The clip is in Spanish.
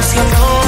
canción no